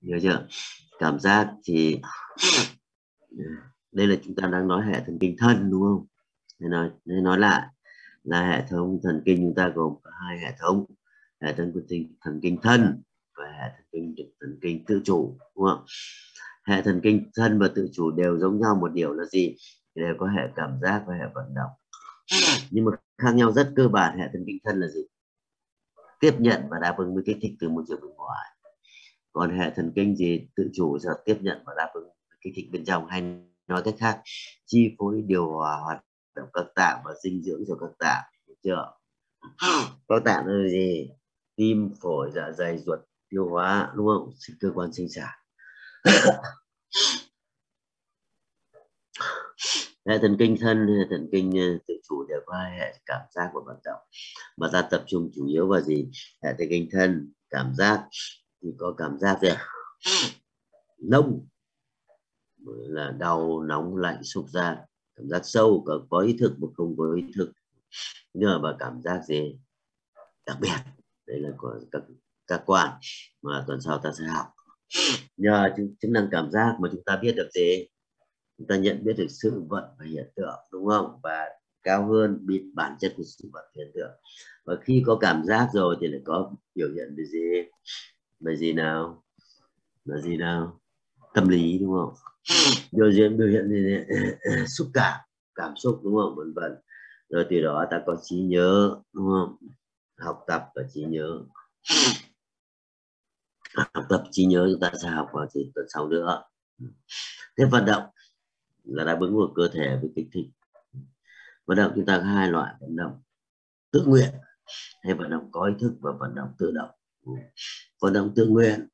nhớ chưa? Cảm giác thì à, đây là chúng ta đang nói hệ thần kinh thân, đúng không? Nên nói nên nói lại là hệ thống thần kinh chúng ta gồm có hai hệ thống hệ thống thần kinh thần kinh thân và hệ thần kinh thần kinh tự chủ, đúng không? Hệ thần kinh thân và tự chủ đều giống nhau một điều là gì? Đều có hệ cảm giác và hệ vận động. Nhưng mà khác nhau rất cơ bản, hệ thần kinh thân là gì? Tiếp nhận và đáp ứng với kích thích từ môi trường bên ngoài còn hệ thần kinh gì tự chủ sẽ tiếp nhận và đáp ứng kích thích bên trong hay nói cách khác chi phối điều hòa hoạt động các tạng và dinh dưỡng cho các tạng được chưa? Các tạng là gì? Tim phổi dạ dày ruột tiêu hóa đúng không? Cơ quan sinh sản. Hệ thần kinh thân hệ thần kinh ờ, tự chủ đều có hệ cảm giác và vận động. Mà ta tập trung chủ yếu vào gì? Hệ thần kinh thân cảm giác thì có cảm giác gì nông là đau nóng lạnh sụp ra. Cảm giác sâu có, có ý thức mà không có ý thức. Nhờ vào cảm giác gì? Đặc biệt đấy là của các các quan mà tuần sau ta sẽ học. Nhờ chức năng cảm giác mà chúng ta biết được gì? Chúng ta nhận biết được sự vật và hiện tượng đúng không? Và cao hơn biết bản chất của sự vật hiện tượng. Và khi có cảm giác rồi thì lại có biểu hiện về gì? Về gì nào? Là gì nào? Tâm lý, đúng không? Do diễn, biểu hiện gì xúc cảm cảm xúc, đúng không? Vân vân. Rồi từ đó ta có trí nhớ, đúng không? Học tập và trí nhớ. Học tập, trí nhớ, chúng ta sẽ học vào thì tuần sau nữa. Thế vận động là đáp ứng của cơ thể với kích thích. Vận động chúng ta có hai loại vận động. Tự nguyện hay vận động có ý thức và vận động tự động vận động tự nguyện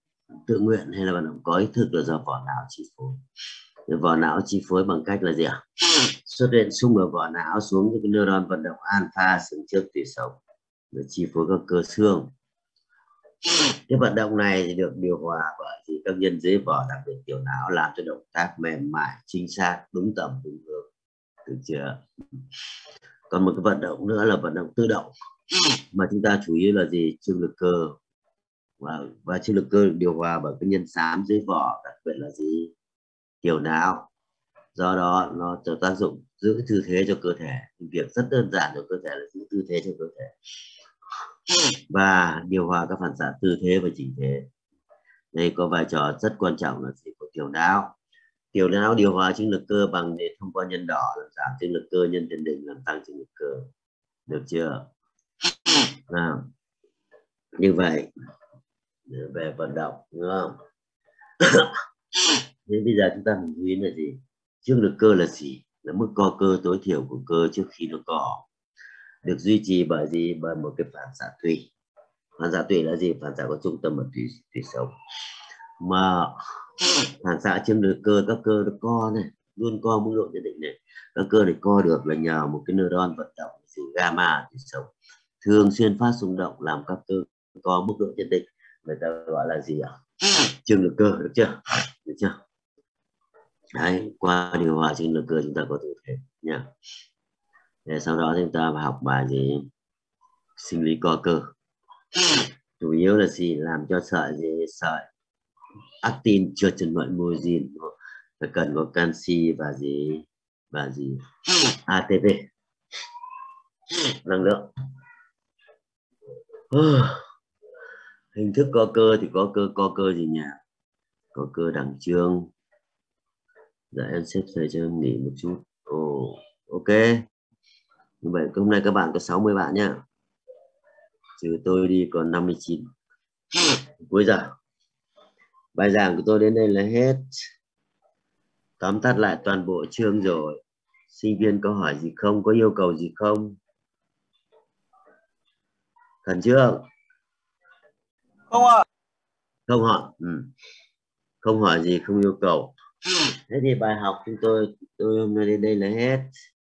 tự nguyện hay là vận động có ý thức là do vỏ não chi phối? Vỏ não chi phối bằng cách là gì ạ? Xuất hiện xung ở vỏ não xuống những cái neuron vận động alpha xương trước tủy sống để chi phối các cơ xương. Cái vận động này thì được điều hòa bởi thì các nhân dưới vỏ, đặc biệt tiểu não, làm cho động tác mềm mại chính xác đúng tầm, đúng hướng. Được chưa còn một cái vận động nữa là vận động tự động. Mà chúng ta chủ yếu là gì? Trương lực cơ và và trương lực cơ điều hòa bởi cái nhân xám dưới vỏ, đặc biệt là gì tiểu não. Do đó, nó cho tác dụng giữ tư thế cho cơ thể. Việc rất đơn giản cho cơ thể là giữ tư thế cho cơ thể. Và điều hòa các phản xạ tư thế và chỉnh thế đây có vai trò rất quan trọng là gì? Của tiểu não. Tiểu não điều hòa chứng lực cơ bằng để thông qua nhân đỏ, làm giảm chứng lực cơ nhân tiền đình làm tăng chứng lực cơ. Được chưa? Nào. Như vậy về vận động, đúng không? Thế bây giờ chúng ta mình lưu ý là gì? Chương lực cơ là gì? Là mức co cơ tối thiểu của cơ trước khi nó co được duy trì bởi gì? Bởi một cái phản xạ tùy phản xạ tùy là gì? Phản xạ có trung tâm ở tùy tùy sống. Mà phản xạ trên lực cơ, các cơ nó co này, luôn co mức độ nhất định này. Các cơ này co được là nhờ một cái neuron vận động gamma tùy sống. Thường xuyên phát xung động làm các cơ co mức độ nhất định người ta gọi là gì ạ? Trường lực cơ được chưa? Được chưa? Đấy qua điều hòa trường lực cơ chúng ta có thể thể nha để sau đó chúng ta học bài gì? Sinh lý co cơ. Chủ yếu là gì? Làm cho sợi gì? Sợi actin chưa trần loại myosin phải cần có canxi và gì? Và gì? ATP năng lượng hình thức co cơ thì có cơ co cơ gì nhỉ? Có cơ đẳng trương. Dạ em xếp thời cho em nghỉ một chút. Ồ oh, ok. Như vậy hôm nay các bạn có 60 bạn nhá. Trừ tôi đi còn 59 cuối giờ. Bài giảng của tôi đến đây là hết. Tóm tắt lại toàn bộ chương rồi. Sinh viên có hỏi gì không? Có yêu cầu gì không? Khẩn trương không ạ. Không hỏi ừ. không hỏi gì không yêu cầu. Thế thì bài học chúng tôi tôi hôm nay đến đây là hết